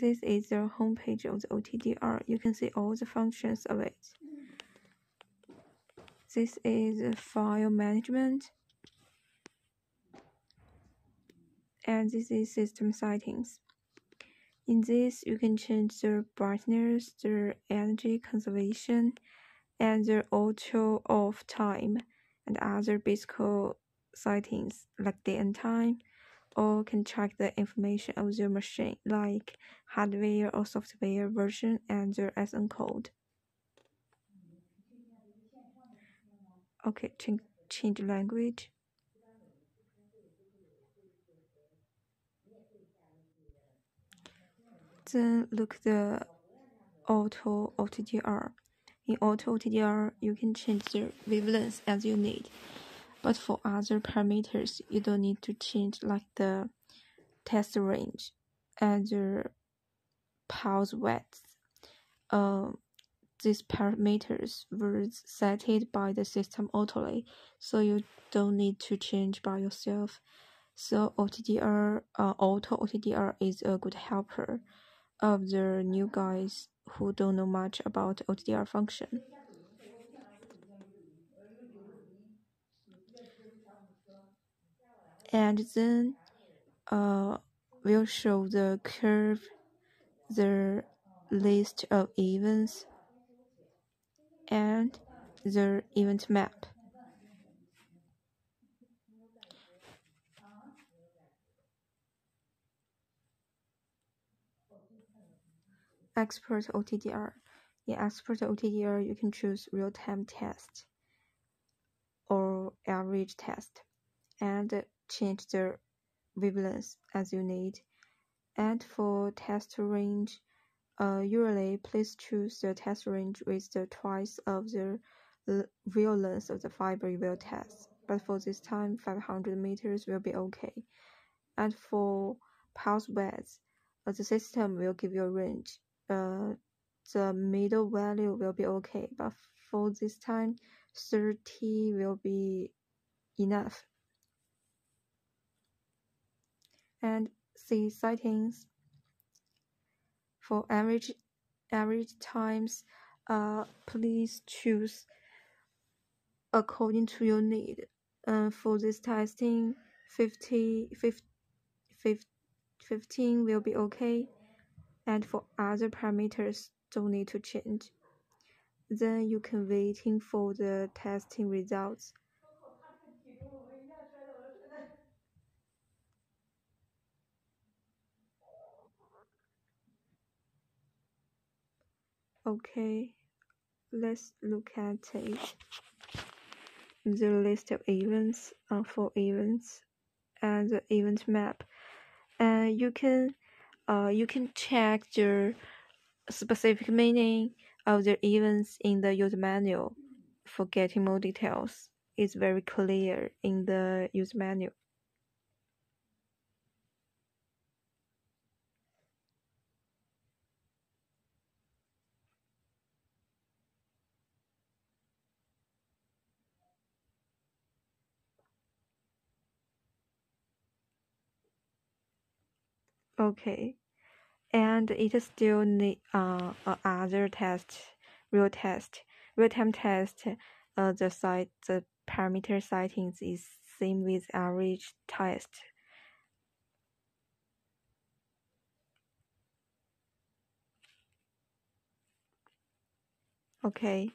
This is the homepage of the OTDR. You can see all the functions of it. This is file management. And this is system settings. In this, you can change the brightness, the energy conservation, and the auto off time, and other basic settings like day and time, or can check the information of your machine like hardware or software version and the SN code. Okay, change, change language. Then look the auto OTDR. In auto OTDR, you can change the wavelength as you need. But for other parameters, you don't need to change like the test range and the pulse width. Uh, these parameters were set by the system automatically, so you don't need to change by yourself. So OTDR, uh, Auto OTDR is a good helper of the new guys who don't know much about OTDR function. And then uh, we'll show the curve, the list of events, and the event map. Expert OTDR. In Expert OTDR, you can choose real-time test or average test and change the wavelength as you need. And for test range, uh, usually please choose the test range with the twice of the real length of the fiber you will test. But for this time, 500 meters will be okay. And for pulse width, uh, the system will give you a range uh, the middle value will be okay, but for this time, 30 will be enough. And see settings for average average times. Uh, please choose according to your need. Uh, for this testing, 50, 50, 50 15 will be okay and for other parameters don't need to change. Then you can waiting for the testing results. Okay, let's look at it. The list of events uh, for events and the event map. And you can uh, you can check the specific meaning of the events in the user manual for getting more details. It's very clear in the user manual. Okay, and it still need uh, other test, real test, real time test. Uh, the site the parameter settings is same with average test. Okay.